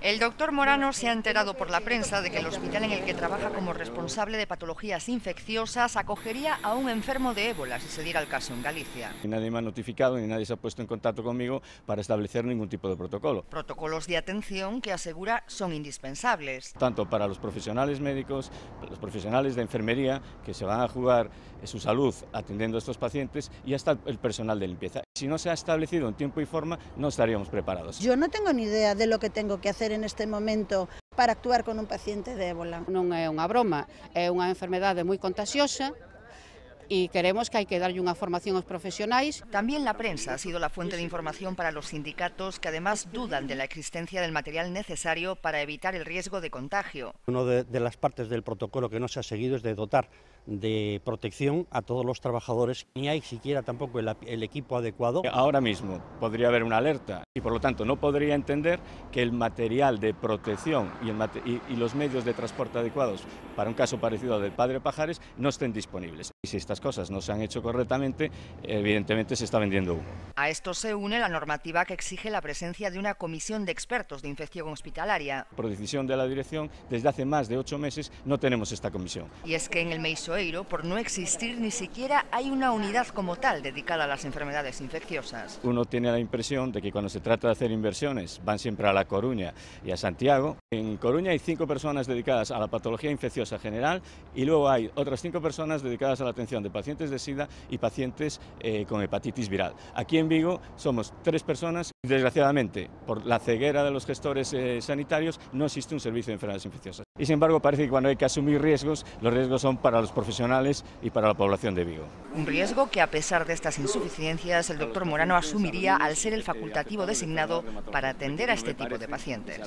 El doctor Morano se ha enterado por la prensa de que el hospital en el que trabaja como responsable de patologías infecciosas acogería a un enfermo de ébola si se diera el caso en Galicia. Nadie me ha notificado ni nadie se ha puesto en contacto conmigo para establecer ningún tipo de protocolo. Protocolos de atención que asegura son indispensables. Tanto para los profesionales médicos, los profesionales de enfermería que se van a jugar su salud atendiendo a estos pacientes y hasta el personal de limpieza. Si no se ha establecido en tiempo y forma, no estaríamos preparados. Yo no tengo ni idea de lo que tengo que hacer en este momento para actuar con un paciente de ébola. Non é unha broma, é unha enfermedade moi contagiosa, y queremos que hay que darle una formación a los profesionales. También la prensa ha sido la fuente de información para los sindicatos que además dudan de la existencia del material necesario para evitar el riesgo de contagio. Una de, de las partes del protocolo que no se ha seguido es de dotar de protección a todos los trabajadores. Ni hay siquiera tampoco el, el, equipo adecuado. Ahora mismo podría haber una alerta y por lo tanto no podría entender que el material de protección y, el y, y los medios de transporte adecuados para un caso parecido al del padre Pajares no estén disponibles. Y si estas cosas no se han hecho correctamente, evidentemente se está vendiendo humo. A esto se une la normativa que exige la presencia de una comisión de expertos de infección hospitalaria. Por decisión de la dirección, desde hace más de ocho meses no tenemos esta comisión. Y es que en el Meisoeiro, por no existir ni siquiera hay una unidad como tal dedicada a las enfermedades infecciosas. Uno tiene la impresión de que cuando se trata de hacer inversiones van siempre a La Coruña y a Santiago. En Coruña hay cinco personas dedicadas a la patología infecciosa general y luego hay otras cinco personas dedicadas a la atención de pacientes de SIDA y pacientes eh, con hepatitis viral. Aquí en Vigo somos tres personas y desgraciadamente por la ceguera de los gestores eh, sanitarios no existe un servicio de enfermedades infecciosas. Y sin embargo parece que cuando hay que asumir riesgos, los riesgos son para los profesionales y para la población de Vigo. Un riesgo que a pesar de estas insuficiencias el doctor Morano asumiría al ser el facultativo designado para atender a este tipo de pacientes.